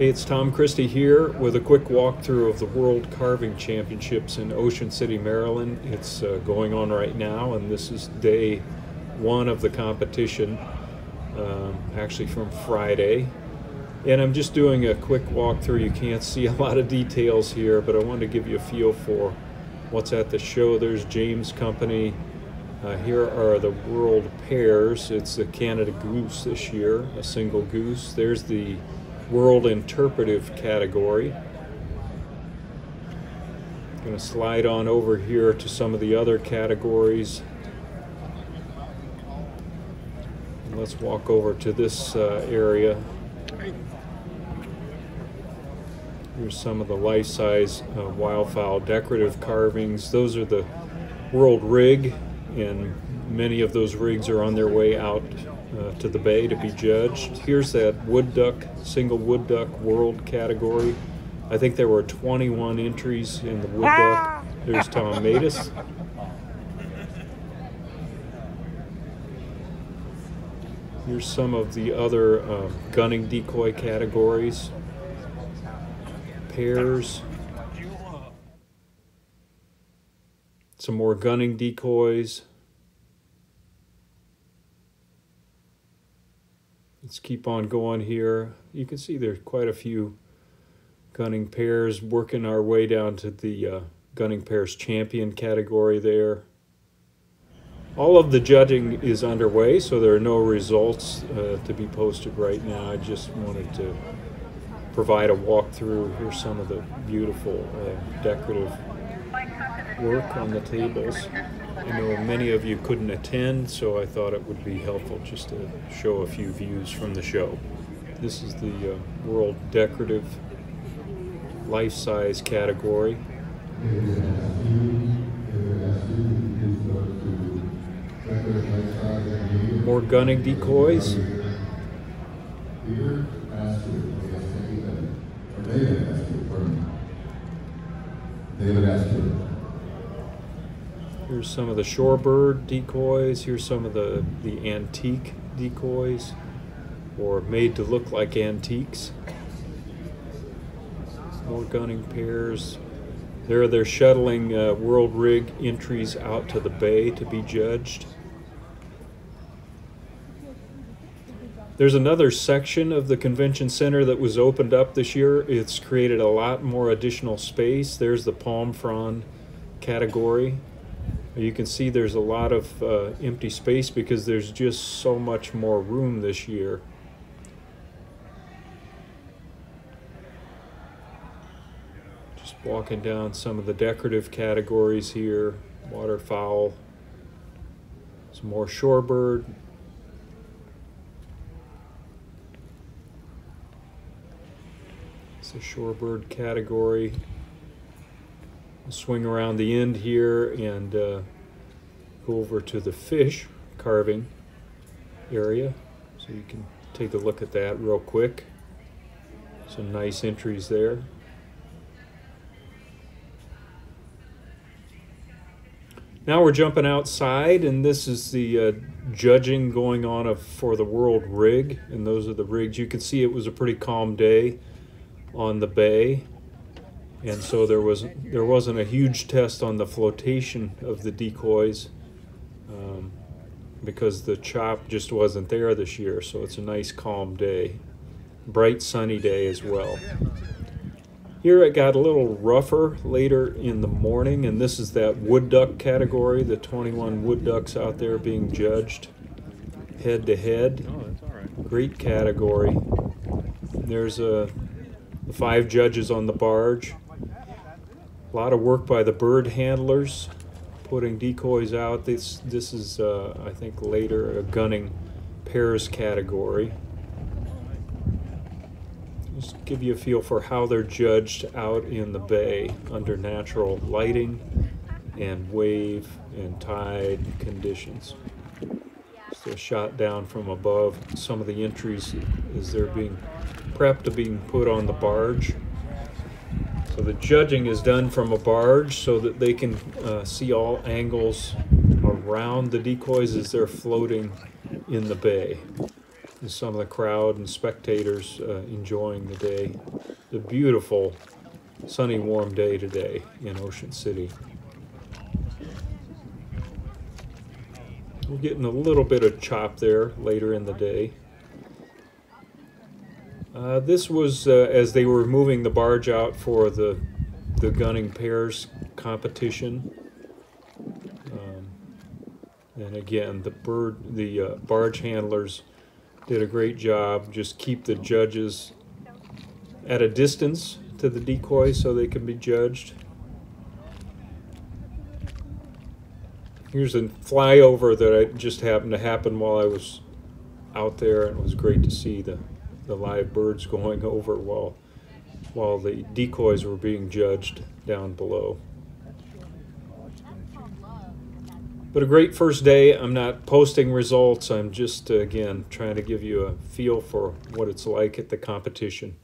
Hey, it's Tom Christie here with a quick walkthrough of the World Carving Championships in Ocean City, Maryland. It's uh, going on right now, and this is day one of the competition, um, actually from Friday. And I'm just doing a quick walkthrough. You can't see a lot of details here, but I wanted to give you a feel for what's at the show. There's James Company. Uh, here are the world pairs. It's the Canada Goose this year, a single goose. There's the World Interpretive category. I'm Going to slide on over here to some of the other categories. And let's walk over to this uh, area. Here's some of the life-size uh, wildfowl decorative carvings. Those are the World Rig, and many of those rigs are on their way out uh, to the bay to be judged. Here's that wood duck, single wood duck world category. I think there were 21 entries in the wood duck. There's Tom Matus. Here's some of the other uh, gunning decoy categories. Pairs. Some more gunning decoys. Let's keep on going here. You can see there's quite a few gunning pairs working our way down to the uh, gunning pairs champion category there. All of the judging is underway, so there are no results uh, to be posted right now. I just wanted to provide a walkthrough. Here's some of the beautiful uh, decorative work on the tables. I know many of you couldn't attend, so I thought it would be helpful just to show a few views from the show. This is the uh, World Decorative Life-Size category. More gunning decoys. David Astor. Here's some of the shorebird decoys. Here's some of the, the antique decoys, or made to look like antiques. More gunning pairs. There they're shuttling uh, World Rig entries out to the bay to be judged. There's another section of the convention center that was opened up this year. It's created a lot more additional space. There's the palm frond category. You can see there's a lot of uh, empty space because there's just so much more room this year. Just walking down some of the decorative categories here. Waterfowl, some more shorebird. It's a shorebird category swing around the end here and uh, go over to the fish carving area. So you can take a look at that real quick. Some nice entries there. Now we're jumping outside and this is the uh, judging going on for the world rig. And those are the rigs. You can see it was a pretty calm day on the bay and so there was there wasn't a huge test on the flotation of the decoys um, because the chop just wasn't there this year so it's a nice calm day. Bright sunny day as well. Here it got a little rougher later in the morning and this is that wood duck category the 21 wood ducks out there being judged head to head. Great category. There's a five judges on the barge a lot of work by the bird handlers, putting decoys out. This this is uh, I think later a gunning pairs category. Just give you a feel for how they're judged out in the bay under natural lighting and wave and tide conditions. So shot down from above. Some of the entries as they're being prepped to being put on the barge. So the judging is done from a barge so that they can uh, see all angles around the decoys as they're floating in the bay. and some of the crowd and spectators uh, enjoying the day. The beautiful, sunny, warm day today in Ocean City. We're getting a little bit of chop there later in the day. Uh, this was uh, as they were moving the barge out for the the gunning pairs competition. Um, and again, the bird, the uh, barge handlers did a great job. Just keep the judges at a distance to the decoy so they can be judged. Here's a flyover that I just happened to happen while I was out there, and it was great to see the, the live birds going over while while the decoys were being judged down below. But a great first day. I'm not posting results. I'm just, uh, again, trying to give you a feel for what it's like at the competition.